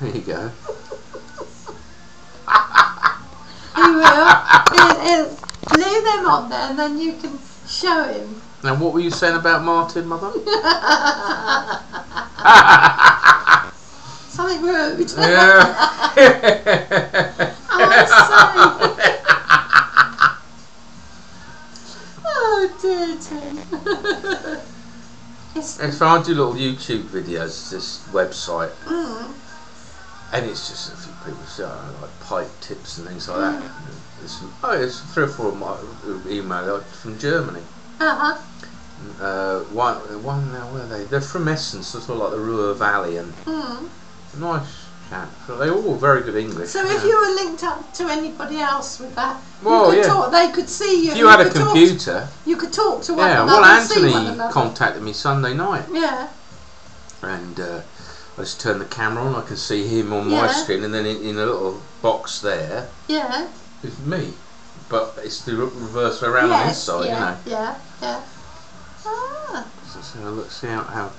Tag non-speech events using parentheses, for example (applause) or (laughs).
There you go. He will. He'll, he'll glue them on there and then you can show him. Now, what were you saying about Martin, mother? (laughs) Something rude. yeah. Oh, (laughs) I (laughs) oh dear, Tim. it's, It's do little YouTube videos, this website, mm, and it's just a few people say oh, like pipe tips and things like that. There's some, oh, it's three or four of my email like, from Germany. uh-huh. Uh, one, one now where are they? They're from Essen, so sort of like the Ruhr Valley, and Mm. nice chap. So they all very good English. So if you were linked up to anybody else with that, Well, you could yeah. talk. They could see you. if you had a computer, you could talk to one yeah. another. Well, see one Anthony contacted me Sunday night, Yeah. and uh, I just turn the camera on. I can see him on my screen, and then in, in a little box there Yeah. is me. But it's the reverse way around on his yes. side, yeah. you know. Yeah. Yeah. Ah. So, so let's see how, how